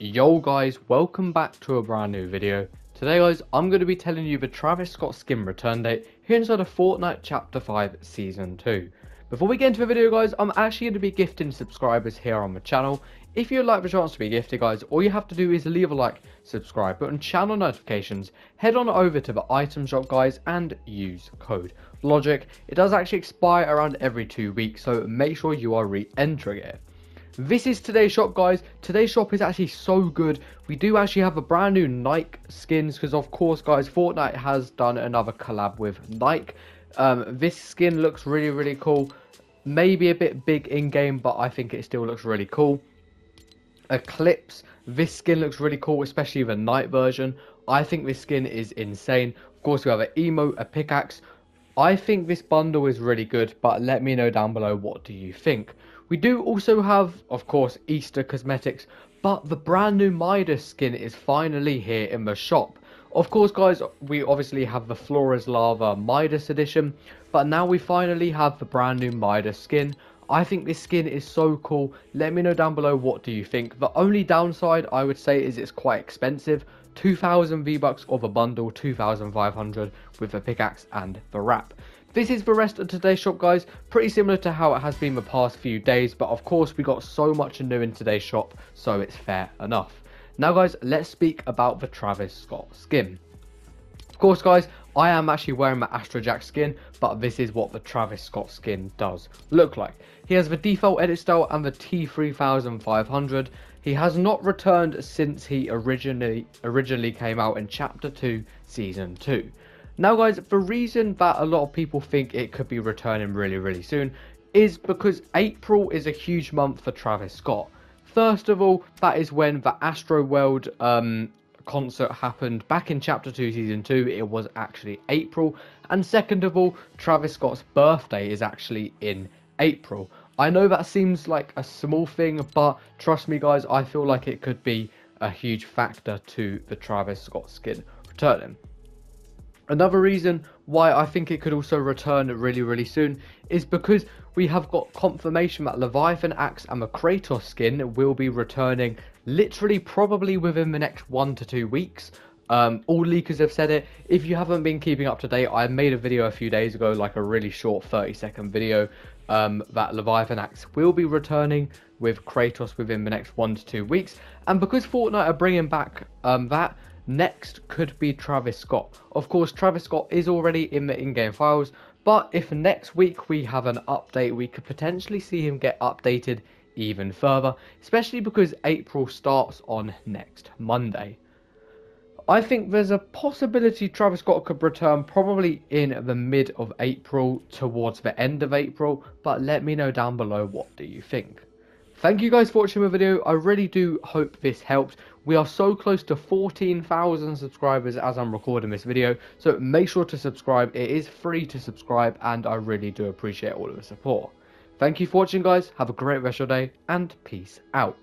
Yo guys, welcome back to a brand new video. Today guys, I'm going to be telling you the Travis Scott skin return date here inside of Fortnite Chapter 5 Season 2. Before we get into the video guys, I'm actually going to be gifting subscribers here on the channel. If you'd like the chance to be gifted guys, all you have to do is leave a like, subscribe button, channel notifications, head on over to the item shop guys and use code LoDj1c. It does actually expire around every two weeks, so make sure you are re-entering it. This is today's shop, guys. Today's shop is actually so good. We do actually have a brand new Nike skins because, of course, guys, Fortnite has done another collab with Nike. Um, this skin looks really, really cool. Maybe a bit big in-game, but I think it still looks really cool. Eclipse. This skin looks really cool, especially the night version. I think this skin is insane. Of course, we have an emote, a pickaxe. I think this bundle is really good, but let me know down below what do you think. We do also have, of course, Easter cosmetics, but the brand new Midas skin is finally here in the shop. Of course, guys, we obviously have the Flora's Lava Midas edition, but now we finally have the brand new Midas skin. I think this skin is so cool. Let me know down below what do you think. The only downside I would say is it's quite expensive. 2000 V-Bucks of a bundle, 2500 with the pickaxe and the wrap. This is the rest of today's shop guys, pretty similar to how it has been the past few days, but of course we got so much new in today's shop, so it's fair enough. Now guys, let's speak about the Travis Scott skin. Of course guys, I am actually wearing my Astrojack skin, but this is what the Travis Scott skin does look like. He has the default edit style and the T3500. He has not returned since he originally originally came out in Chapter 2, Season 2. Now guys, the reason that a lot of people think it could be returning really, really soon is because April is a huge month for Travis Scott. First of all, that is when the Astroworld um, concert happened back in Chapter 2, Season 2. It was actually April. And second of all, Travis Scott's birthday is actually in April. I know that seems like a small thing, but trust me guys, I feel like it could be a huge factor to the Travis Scott skin returning. Another reason why I think it could also return really, really soon is because we have got confirmation that Leviathan Axe and the Kratos skin will be returning literally probably within the next one to two weeks. Um, all leakers have said it. If you haven't been keeping up to date, I made a video a few days ago, like a really short 30 second video, um, that Leviathan Axe will be returning with Kratos within the next one to two weeks. And because Fortnite are bringing back um, that, Next could be Travis Scott. Of course, Travis Scott is already in the in-game files, but if next week we have an update, we could potentially see him get updated even further, especially because April starts on next Monday. I think there's a possibility Travis Scott could return probably in the mid of April towards the end of April, but let me know down below what do you think. Thank you guys for watching my video. I really do hope this helped. We are so close to 14,000 subscribers as I'm recording this video. So make sure to subscribe. It is free to subscribe and I really do appreciate all of the support. Thank you for watching guys. Have a great rest of your day and peace out.